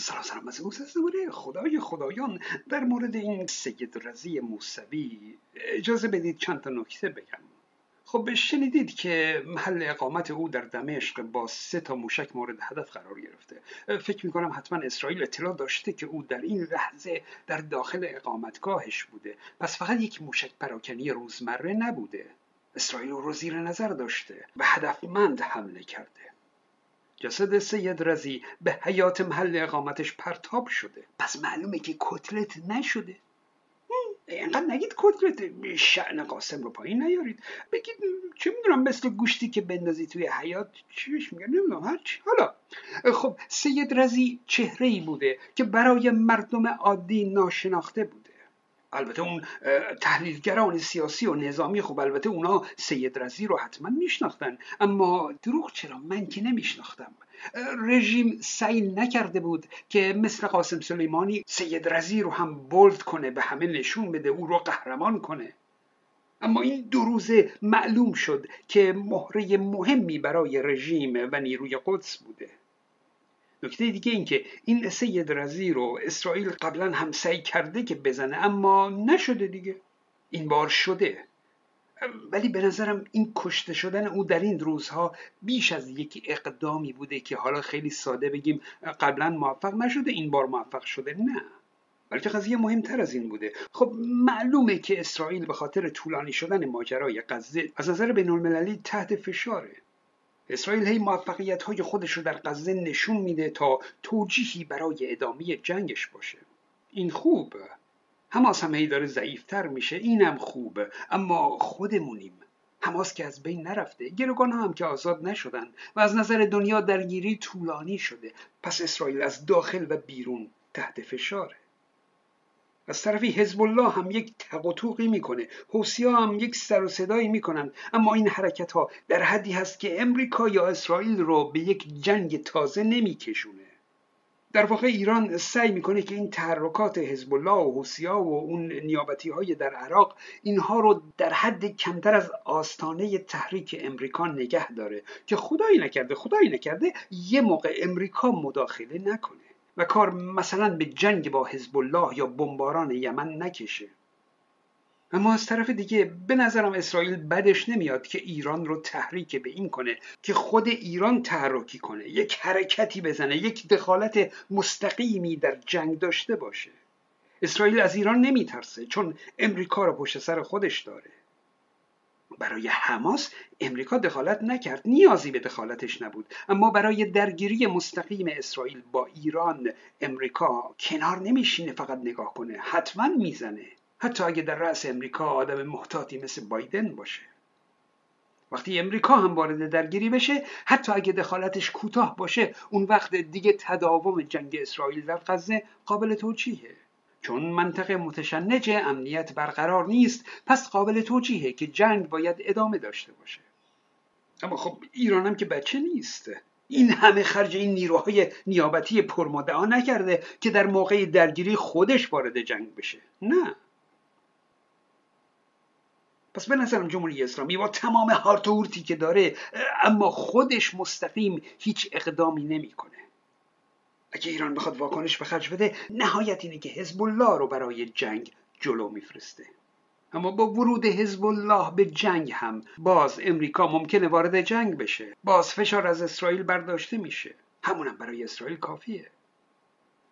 سلام سلام از دوره خدای خدایان در مورد این سید رزی موسوی اجازه بدید چند تا نکته بگم. خب شنیدید که محل اقامت او در دمشق با سه تا موشک مورد هدف قرار گرفته. فکر می کنم حتما اسرائیل اطلاع داشته که او در این لحظه در داخل اقامتگاهش بوده. پس فقط یک موشک پراکنی روزمره نبوده. اسرائیل رو زیر نظر داشته و هدفمند حمله کرده. جسد سید رزی به حیات محل اقامتش پرتاب شده. پس معلومه که کتلت نشده. اینقدر نگید کتلت. شعن قاسم رو پایین نیارید. بگید چه می‌دونم مثل گوشتی که بندازی توی حیات چیش میگه؟ نمی‌دونم هرچی حالا خب سید رزی چهره ای بوده که برای مردم عادی ناشناخته بوده البته اون تحلیلگران سیاسی و نظامی خب البته اونا سید رزی رو حتما میشناختن. اما دروغ چرا؟ من که نمیشناختم. رژیم سعی نکرده بود که مثل قاسم سلیمانی سید رزی رو هم بولد کنه به همه نشون بده او رو قهرمان کنه. اما این دو روزه معلوم شد که مهره مهمی برای رژیم و نیروی قدس بوده. نکته دیگه این که این سید رزی رو اسرائیل قبلا هم سعی کرده که بزنه اما نشده دیگه. این بار شده. ولی به نظرم این کشته شدن او در این روزها بیش از یک اقدامی بوده که حالا خیلی ساده بگیم قبلا موفق نشده این بار موفق شده نه. بلکه قضیه مهمتر از این بوده. خب معلومه که اسرائیل به خاطر طولانی شدن ماجرای غزه از نظر بین المللی تحت فشاره. اسرائیل هی موفقیت های خودش رو در غزه نشون میده تا توجیهی برای ادامه جنگش باشه. این خوب. حماس هم هی داره ضعیفتر میشه. اینم خوبه اما خودمونیم. حماس که از بین نرفته. گروگان هم که آزاد نشدن و از نظر دنیا درگیری طولانی شده. پس اسرائیل از داخل و بیرون تحت فشاره. از طرفی حزب الله هم یک تق می‌کنه. حوسی هم یک سر و صدایی می‌کنن. اما این حرکت ها در حدی هست که امریکا یا اسرائیل رو به یک جنگ تازه نمیکشونه. در واقع ایران سعی می‌کنه که این تحرکات حزب الله و حوسیا و اون نیابتی های در عراق اینها رو در حد کمتر از آستانه تحریک امریکا نگه داره. که خدایی نکرده خدایی نکرده یه موقع امریکا مداخله نکنه. و کار مثلا به جنگ با حزب الله یا بمباران یمن نکشه. اما از طرف دیگه به نظرم اسرائیل بدش نمیاد که ایران رو تحریک به این کنه که خود ایران تحرکی کنه یک حرکتی بزنه یک دخالت مستقیمی در جنگ داشته باشه. اسرائیل از ایران نمیترسه چون امریکا رو پشت سر خودش داره. برای حماس امریکا دخالت نکرد نیازی به دخالتش نبود. اما برای درگیری مستقیم اسرائیل با ایران امریکا کنار نمیشینه فقط نگاه کنه. حتما می‌زنه. حتی اگه در رأس امریکا آدم محتاطی مثل بایدن باشه. وقتی امریکا هم وارد درگیری بشه حتی اگه دخالتش کوتاه باشه اون وقت دیگه تداوم جنگ اسرائیل در غزه قابل توجیهه. چون منطقه متشنج امنیت برقرار نیست پس قابل توجیهه که جنگ باید ادامه داشته باشه. اما خب ایران هم که بچه نیست. این همه خرج این نیروهای نیابتی پرمدعا نکرده که در موقع درگیری خودش وارد جنگ بشه. نه. پس به نظرم جمهوری اسلامی با تمام هارت و که داره اما خودش مستقیم هیچ اقدامی نمی‌کنه. اگه ایران بخواد واکنش به خرج بده نهایت اینه که حزب الله رو برای جنگ جلو میفرسته. اما با ورود حزب الله به جنگ هم باز امریکا ممکنه وارد جنگ بشه. باز فشار از اسرائیل برداشته میشه. همونم برای اسرائیل کافیه.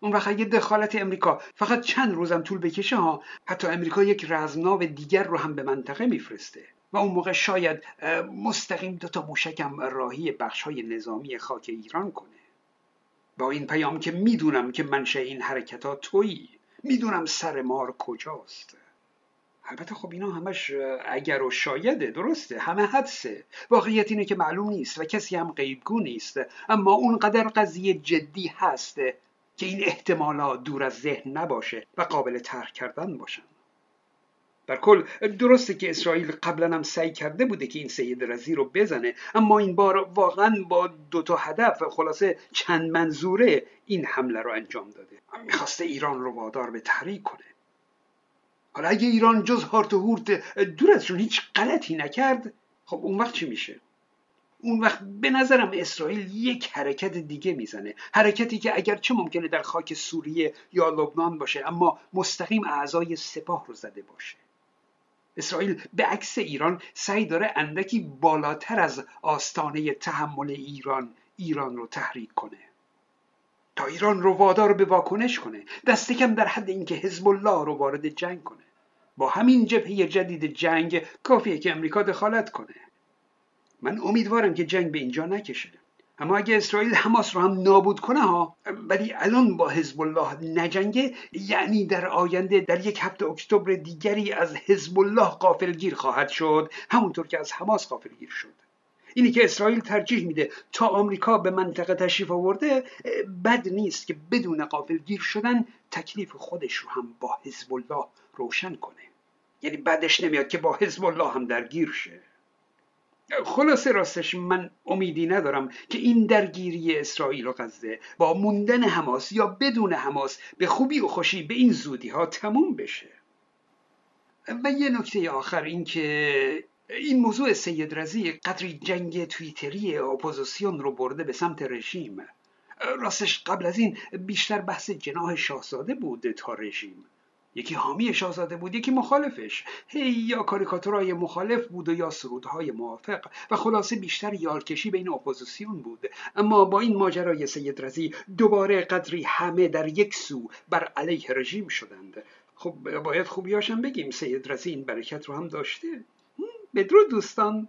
اون وقت اگه دخالت امریکا فقط چند روزم طول بکشه ها حتی امریکا یک رزمناو دیگر رو هم به منطقه میفرسته. و اون موقع شاید مستقیم دوتا موشکم راهی بخش های نظامی خاک ایران کنه. با این پیام که می‌دونم که منشه این حرکت ها تویی. می‌دونم سر مار کجاست. البته خب اینا همش اگر و شایده درسته همه حدسه. واقعیت اینه که معلوم نیست و کسی هم غیبگو نیست. اما اونقدر قضیه جدی هست که این احتمالات دور از ذهن نباشه و قابل ترک کردن باشن. در کل درسته که اسرائیل قبلا هم سعی کرده بوده که این سید رزی رو بزنه اما این بار واقعا با دو تا هدف خلاصه چند منظوره این حمله رو انجام داده. می‌خواسته ایران رو وادار به تحریک کنه. حالا اگه ایران جز هارت و هورت دور ازشون هیچ غلطی نکرد خب اون وقت چی میشه؟ اون وقت به نظرم اسرائیل یک حرکت دیگه می‌زنه. حرکتی که اگر چه ممکنه در خاک سوریه یا لبنان باشه اما مستقیم اعضای سپاه رو زده باشه. اسرائیل به عکس ایران سعی داره اندکی بالاتر از آستانه تحمل ایران ایران رو تحریک کنه. تا ایران رو وادار به واکنش کنه دست کم در حد اینکه حزب الله رو وارد جنگ کنه. با همین جبهه جدید جنگ کافیه که امریکا دخالت کنه. من امیدوارم که جنگ به اینجا نکشه. اما اگه اسرائیل حماس رو هم نابود کنه ها ولی الان با حزب الله نجنگه یعنی در آینده در یک هفته اکتبر دیگری از حزب الله قافلگیر خواهد شد همونطور که از حماس قافلگیر شد. اینی که اسرائیل ترجیح میده تا آمریکا به منطقه تشریف آورده بد نیست که بدون قافلگیر شدن تکلیف خودش رو هم با حزب الله روشن کنه. یعنی بعدش نمیاد که با حزب الله هم درگیر شه. خلاصه راستش من امیدی ندارم که این درگیری اسرائیل و غزه با موندن حماس یا بدون حماس به خوبی و خوشی به این زودی ها تموم بشه. و یه نکته آخر این که این موضوع سید رزی قدری جنگ تویتری اپوزیسیون رو برده به سمت رژیم. راستش قبل از این بیشتر بحث جناح شاهزاده بود تا رژیم. یکی حامی شاهزاده بود یکی مخالفش. هی یا کاریکاتورهای مخالف بود و یا سرودهای موافق. و خلاصه بیشتر یارکشی بین اپوزیسیون بود. اما با این ماجرای سید رزی دوباره قدری همه در یک سو بر علیه رژیم شدند. خب باید خوبیاشم بگیم سید رزی این برکت رو هم داشته. بدرود دوستان.